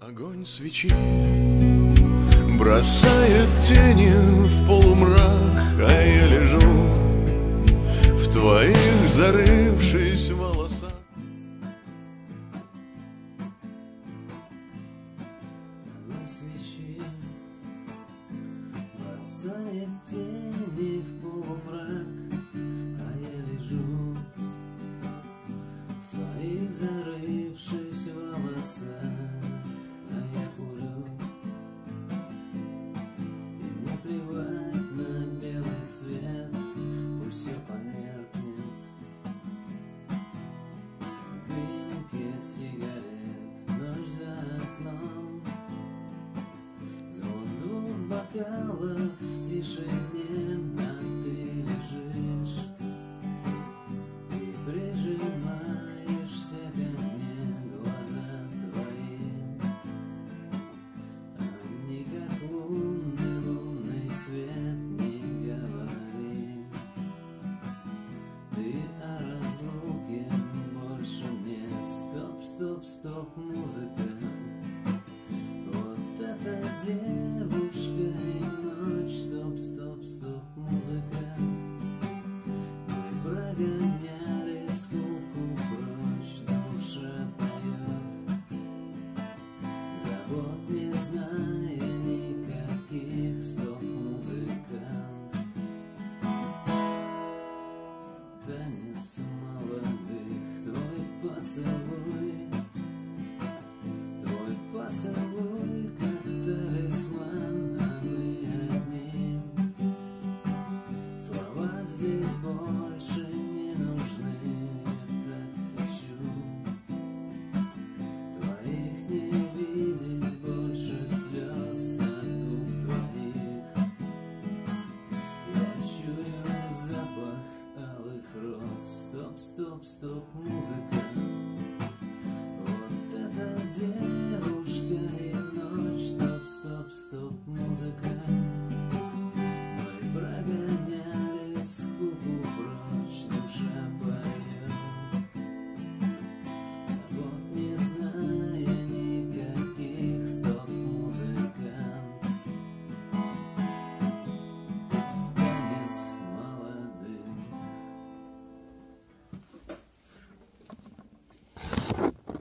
Огонь свечи бросает тени в полумрак, а я лежу в твоих зарывшись волосах. Огонь свечи бросает тени в полумрак, а я лежу бокалов в тишине, а ты лежишь и прижимаешься ко мне, глаза твои. Они как лунный, лунный свет, не говори. Ты о разлуке больше не Стоп, стоп, стоп, музыка губах алых роз Стоп, стоп, стоп, музыка